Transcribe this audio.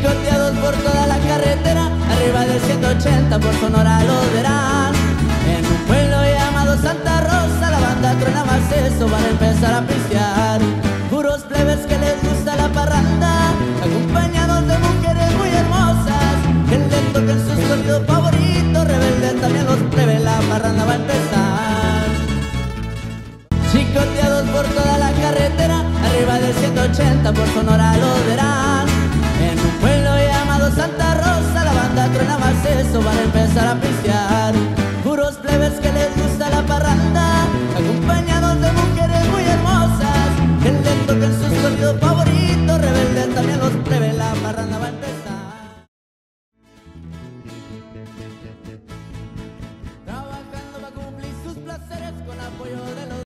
picoteados por toda la carretera, arriba del 180 por Sonora lo verán. En un pueblo llamado Santa Rosa, la banda truena más eso, van a empezar a pistear. Puros plebes que les gusta la parranda, acompañados de mujeres muy hermosas, que le toquen sus sonidos favoritos, rebeldes también los plebes, la parranda va a empezar. Chicoteados por toda la carretera, arriba del 180 por Sonora lo verán. van a empezar a pisear Puros plebes que les gusta la parranda Acompañados de mujeres muy hermosas. Que le toquen sus corridos